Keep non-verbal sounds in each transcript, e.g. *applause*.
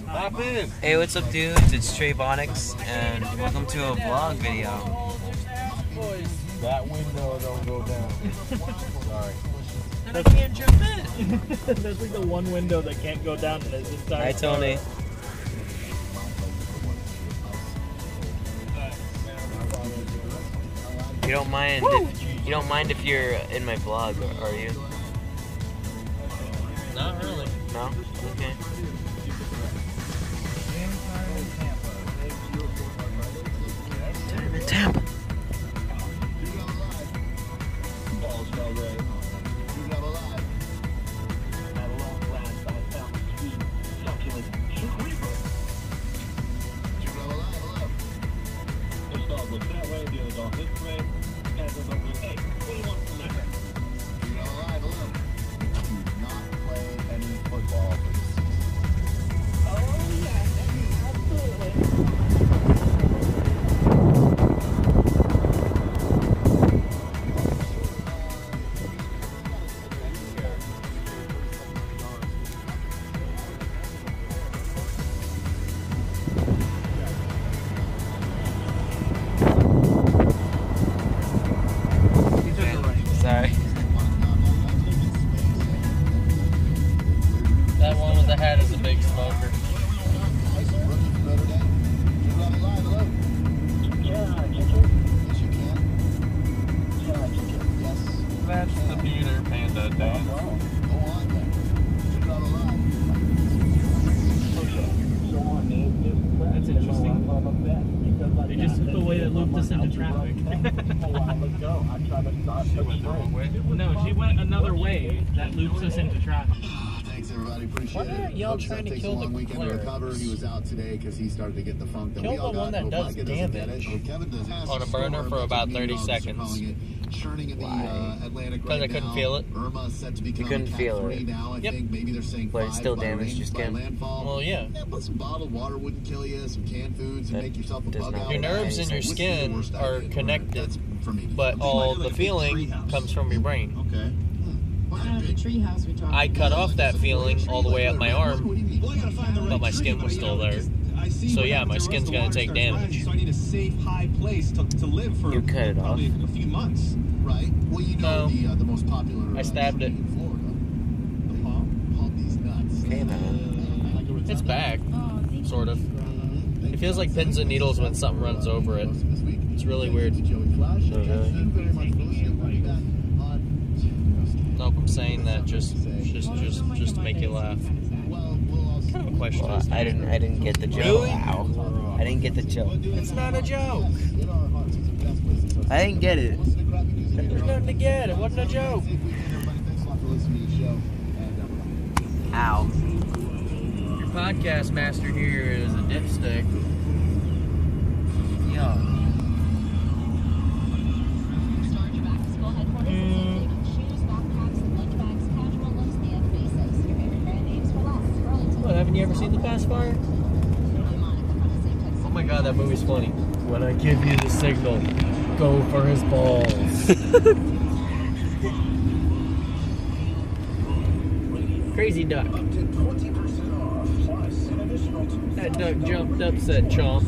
Hop in. Hey, what's up, dudes? It's Trey Bonix, and welcome to a vlog video. That window don't go down. Sorry. And I can't jump in. *laughs* That's like the one window that can't go down in this entire. Hi, Tony. You don't mind? If, you don't mind if you're in my vlog, are you? Not really. No. Okay. That's the Peter Panda dance. That's interesting. They just took the way that looped us into traffic. *laughs* she went the wrong way? no, she went another way that loops us into traffic. Thanks, everybody. Appreciate Why it. aren't y'all trying to takes kill a long the weekend to recover. He was out today because he started to get the funk that Kill we all the one got. that does Micah doesn't get damage. it. Oh, Kevin does On a a burner for about 30 seconds. Calling. Churning in the Why? uh, Atlantic 'Cause right I couldn't now. feel it. Irma set to become You couldn't feel 3 it. now. I Yep. think maybe they're saying But it five still by damaged rain, your by skin. landfall. Well, yeah. Yeah, but some bottled water wouldn't kill you. Some canned foods and That make yourself a bug out. Your nerves in So your whiskey is the skin are connected, for me. But all the like a feeling comes from your brain. Okay. What kind of treehouse we talking I cut off that feeling all the way up my arm, What do you mean? Well, I gotta find the right but my skin was still there. 'Cause I see So yeah, my skin's gonna take damage. rising, So I need a safe, high place to, to live for You cut it off. probably a few months. Right. Well, you know No. the uh, the most popular. I uh, stabbed tree it. in Florida. The palm. Palm these nuts. Okay, man. It's back, Oh, sort of. It feels like pins and needles when something runs over it. It's really weird. Joey Flash. Really? Thank you very much for listening. We'll be back on Nope, I'm saying that just, just, just, just to make you laugh. Well, we'll. Kind of a question. Well, I didn't. I didn't get the joke. Really? Ow. I didn't get the joke. It's not a joke. In our hearts, it's the best place to associate. I didn't get it. Listen to crappy music. There's nothing to get. It wasn't a joke. Safe weekend, everybody. Thanks a lot for listening to the show. And, Ow. Your podcast master here is a dipstick. Yo. Same Text Oh my god, that movie's funny. When I give you the signal, go for his balls. *laughs* Crazy duck. That duck jumped up, said chomp.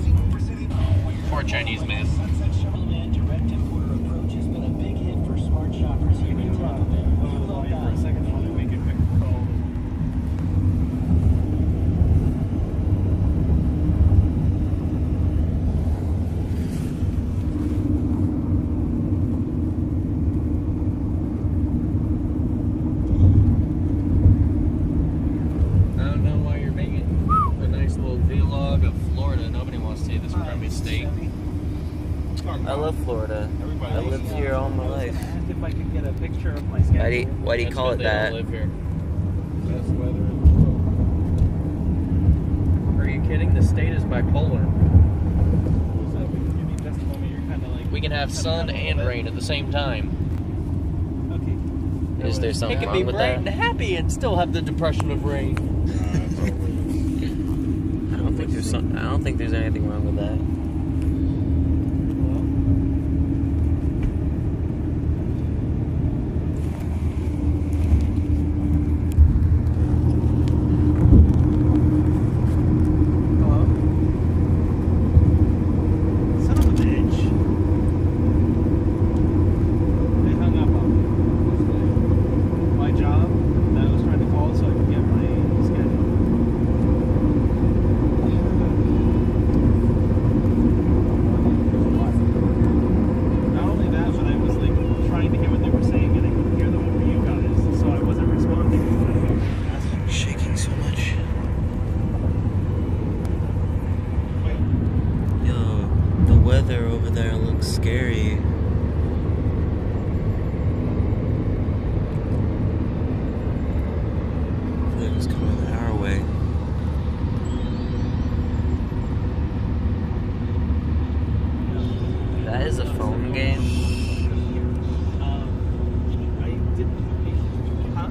Poor Chinese man. direct importer approach has been a big hit for smart shoppers here in Tampa Bay. Even though guys- I don't know why you're making a nice little vlog of Florida. Nobody wants to see this crummy state. I love Florida. I lived here all my life. asked if I could get a picture of my schedule. Why do you, why do you call it they all that? Live here. Best weather in the world. Are you kidding? The state is bipolar. What does that mean? You mean that's the moment you're kind of like. We can have sun and rain at the same time. Okay. Is there something It something can be wrong with bright and happy and still have the depression of rain. I don't think there's I don't think there's anything wrong with that. looks scary. It was coming our way. That is a phone game. Um, I didn't. Huh?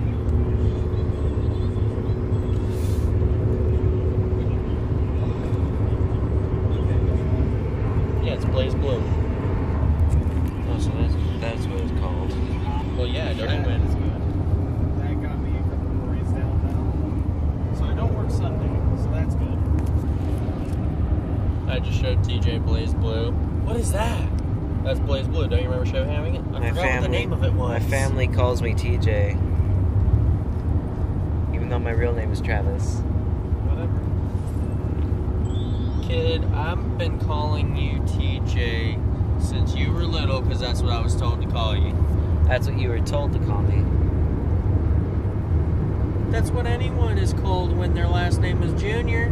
Yeah, it's BlazBlue. Oh, so that's, that's what it's called. Well, yeah, don't you win? That got me a couple more rates down now. So I don't work Sunday, so that's good. I just showed TJ BlazBlue. What is that? That's BlazBlue. Don't you remember show having it? I My forgot family. what the name of it was. My family calls me TJ. Even though my real name is Travis. Whatever. Kid, I've been calling you TJ since you were little because that's what I was told to call you. That's what you were told to call me. That's what anyone is called when their last name is Junior.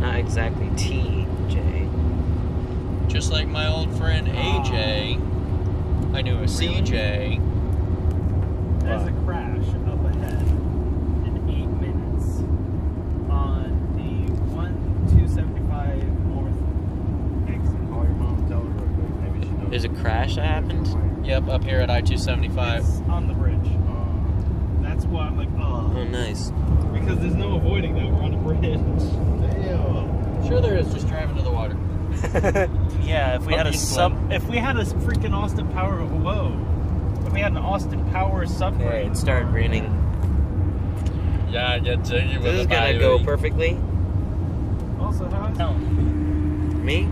Not exactly TJ. Just like my old friend AJ. Ah. I knew a CJ. There's a crash up ahead in eight minutes on the I 275 north exit. Call your mom, tell her real quick. Maybe she knows. There's a crash that happened? Yep, up here at I 275. On the bridge. Oh. That's why I'm like, Oh, oh. nice. Because there's no avoiding that. We're on a bridge. Damn. Sure, there is. Just driving to the water. *laughs* Yeah, if we had a Fucking sub, if we had a freaking Austin Power, whoa, if we had an Austin Power Okay, submarine, it started raining. Yeah, I get to you This is gonna go perfectly. Also, how? Me?